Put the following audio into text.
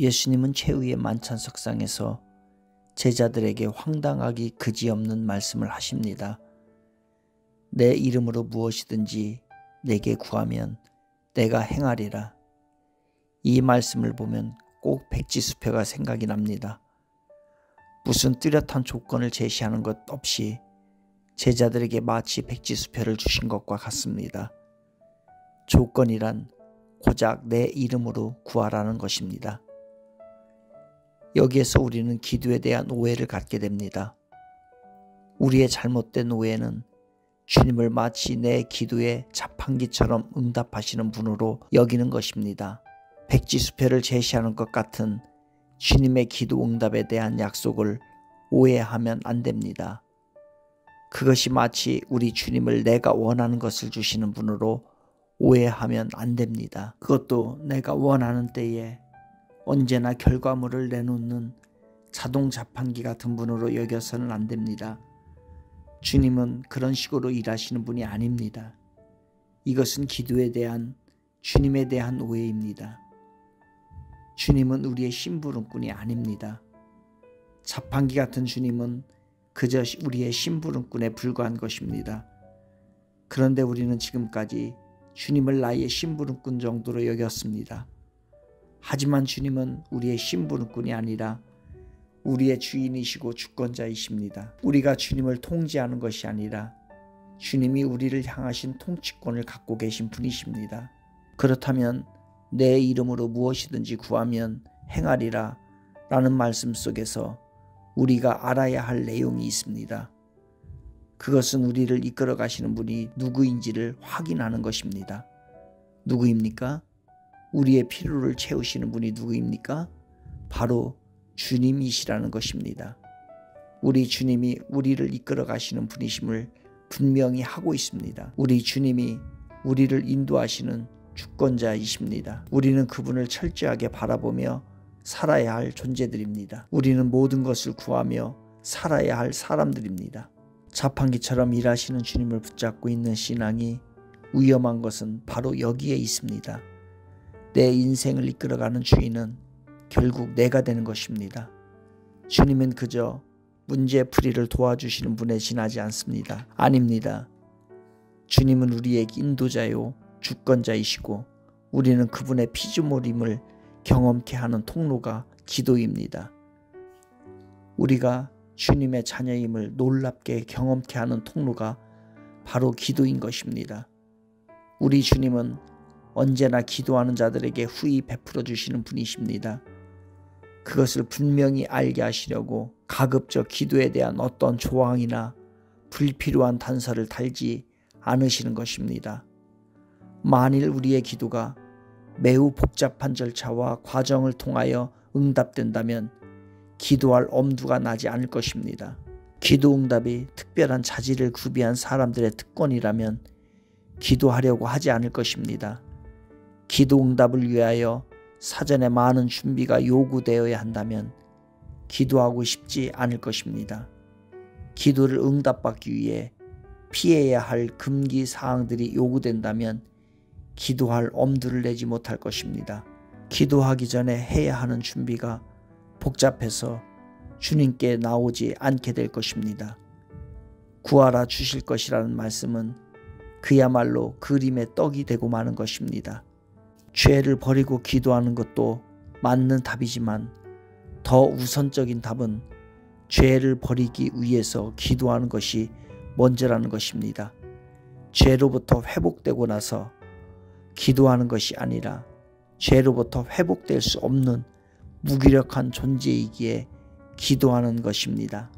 예수님은 최후의 만찬석상에서 제자들에게 황당하기 그지없는 말씀을 하십니다. 내 이름으로 무엇이든지 내게 구하면 내가 행하리라. 이 말씀을 보면 꼭 백지수표가 생각이 납니다. 무슨 뚜렷한 조건을 제시하는 것 없이 제자들에게 마치 백지수표를 주신 것과 같습니다. 조건이란 고작 내 이름으로 구하라는 것입니다. 여기에서 우리는 기도에 대한 오해를 갖게 됩니다. 우리의 잘못된 오해는 주님을 마치 내 기도에 자판기처럼 응답하시는 분으로 여기는 것입니다. 백지수표를 제시하는 것 같은 주님의 기도 응답에 대한 약속을 오해하면 안 됩니다. 그것이 마치 우리 주님을 내가 원하는 것을 주시는 분으로 오해하면 안 됩니다. 그것도 내가 원하는 때에 언제나 결과물을 내놓는 자동 자판기 같은 분으로 여겨서는 안 됩니다. 주님은 그런 식으로 일하시는 분이 아닙니다. 이것은 기도에 대한 주님에 대한 오해입니다. 주님은 우리의 심부름꾼이 아닙니다. 자판기 같은 주님은 그저 우리의 심부름꾼에 불과한 것입니다. 그런데 우리는 지금까지 주님을 나의 심부름꾼 정도로 여겼습니다. 하지만 주님은 우리의 심부름꾼이 아니라 우리의 주인이시고 주권자이십니다. 우리가 주님을 통제하는 것이 아니라 주님이 우리를 향하신 통치권을 갖고 계신 분이십니다. 그렇다면 내 이름으로 무엇이든지 구하면 행하리라 라는 말씀 속에서 우리가 알아야 할 내용이 있습니다. 그것은 우리를 이끌어 가시는 분이 누구인지를 확인하는 것입니다. 누구입니까? 우리의 필요를 채우시는 분이 누구입니까? 바로 주님이시라는 것입니다. 우리 주님이 우리를 이끌어 가시는 분이심을 분명히 하고 있습니다. 우리 주님이 우리를 인도하시는 주권자이십니다. 우리는 그분을 철저하게 바라보며 살아야 할 존재들입니다. 우리는 모든 것을 구하며 살아야 할 사람들입니다. 자판기처럼 일하시는 주님을 붙잡고 있는 신앙이 위험한 것은 바로 여기에 있습니다. 내 인생을 이끌어가는 주인은 결국 내가 되는 것입니다. 주님은 그저 문제 풀이를 도와주시는 분에 지나지 않습니다. 아닙니다. 주님은 우리의 인도자요 주권자이시고 우리는 그분의 피조물임을 경험케 하는 통로가 기도입니다. 우리가 주님의 자녀임을 놀랍게 경험케 하는 통로가 바로 기도인 것입니다. 우리 주님은 언제나 기도하는 자들에게 후히 베풀어 주시는 분이십니다. 그것을 분명히 알게 하시려고 가급적 기도에 대한 어떤 조항이나 불필요한 단서를 달지 않으시는 것입니다. 만일 우리의 기도가 매우 복잡한 절차와 과정을 통하여 응답된다면 기도할 엄두가 나지 않을 것입니다. 기도 응답이 특별한 자질을 구비한 사람들의 특권이라면 기도하려고 하지 않을 것입니다. 기도 응답을 위하여 사전에 많은 준비가 요구되어야 한다면 기도하고 싶지 않을 것입니다. 기도를 응답받기 위해 피해야 할 금기 사항들이 요구된다면 기도할 엄두를 내지 못할 것입니다. 기도하기 전에 해야 하는 준비가 복잡해서 주님께 나오지 않게 될 것입니다. 구하라 주실 것이라는 말씀은 그야말로 그림의 떡이 되고 마는 것입니다. 죄를 버리고 기도하는 것도 맞는 답이지만 더 우선적인 답은 죄를 버리기 위해서 기도하는 것이 먼저라는 것입니다. 죄로부터 회복되고 나서 기도하는 것이 아니라 죄로부터 회복될 수 없는 무기력한 존재이기에 기도하는 것입니다.